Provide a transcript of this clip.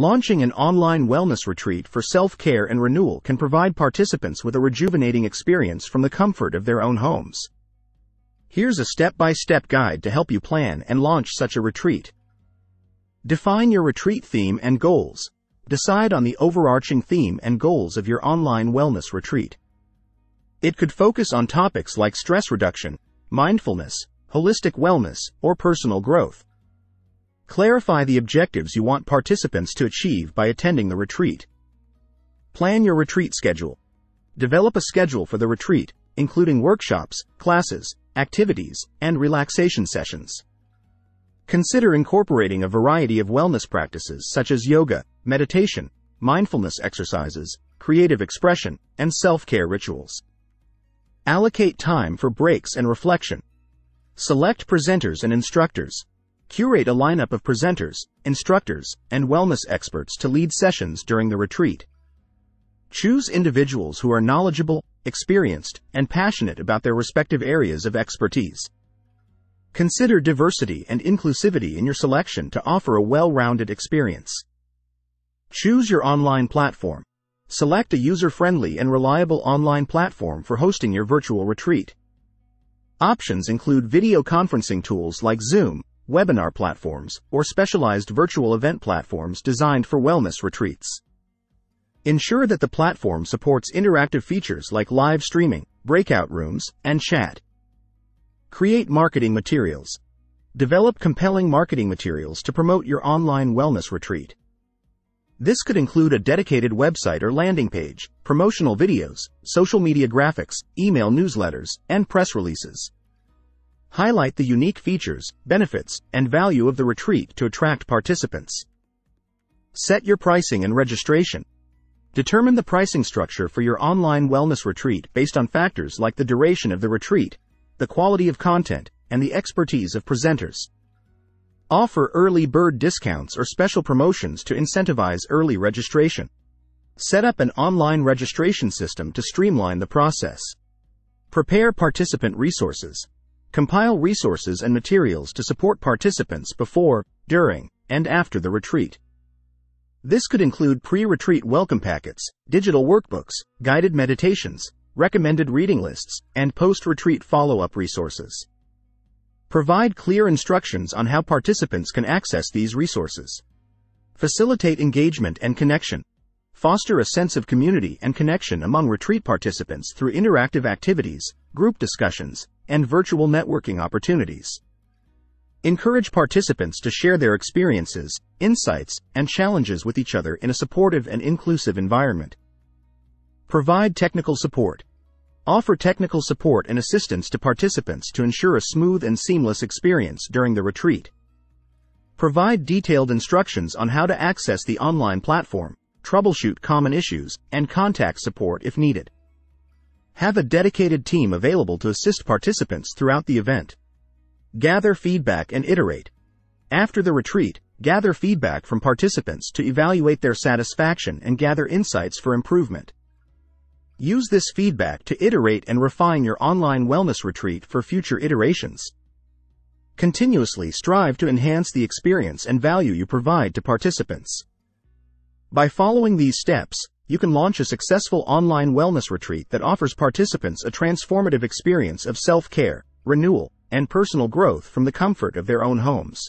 Launching an online wellness retreat for self-care and renewal can provide participants with a rejuvenating experience from the comfort of their own homes. Here's a step-by-step guide to help you plan and launch such a retreat. Define your retreat theme and goals. Decide on the overarching theme and goals of your online wellness retreat. It could focus on topics like stress reduction, mindfulness, holistic wellness, or personal growth. Clarify the objectives you want participants to achieve by attending the retreat. Plan your retreat schedule. Develop a schedule for the retreat, including workshops, classes, activities, and relaxation sessions. Consider incorporating a variety of wellness practices such as yoga, meditation, mindfulness exercises, creative expression, and self-care rituals. Allocate time for breaks and reflection. Select presenters and instructors, Curate a lineup of presenters, instructors, and wellness experts to lead sessions during the retreat. Choose individuals who are knowledgeable, experienced, and passionate about their respective areas of expertise. Consider diversity and inclusivity in your selection to offer a well-rounded experience. Choose your online platform. Select a user-friendly and reliable online platform for hosting your virtual retreat. Options include video conferencing tools like Zoom, webinar platforms, or specialized virtual event platforms designed for wellness retreats. Ensure that the platform supports interactive features like live streaming, breakout rooms, and chat. Create marketing materials. Develop compelling marketing materials to promote your online wellness retreat. This could include a dedicated website or landing page, promotional videos, social media graphics, email newsletters, and press releases. Highlight the unique features, benefits, and value of the retreat to attract participants. Set your pricing and registration. Determine the pricing structure for your online wellness retreat based on factors like the duration of the retreat, the quality of content, and the expertise of presenters. Offer early bird discounts or special promotions to incentivize early registration. Set up an online registration system to streamline the process. Prepare participant resources. Compile resources and materials to support participants before, during, and after the retreat. This could include pre-retreat welcome packets, digital workbooks, guided meditations, recommended reading lists, and post-retreat follow-up resources. Provide clear instructions on how participants can access these resources. Facilitate engagement and connection. Foster a sense of community and connection among retreat participants through interactive activities, group discussions, and virtual networking opportunities. Encourage participants to share their experiences, insights, and challenges with each other in a supportive and inclusive environment. Provide technical support. Offer technical support and assistance to participants to ensure a smooth and seamless experience during the retreat. Provide detailed instructions on how to access the online platform, troubleshoot common issues, and contact support if needed. Have a dedicated team available to assist participants throughout the event. Gather feedback and iterate. After the retreat, gather feedback from participants to evaluate their satisfaction and gather insights for improvement. Use this feedback to iterate and refine your online wellness retreat for future iterations. Continuously strive to enhance the experience and value you provide to participants. By following these steps, you can launch a successful online wellness retreat that offers participants a transformative experience of self-care, renewal, and personal growth from the comfort of their own homes.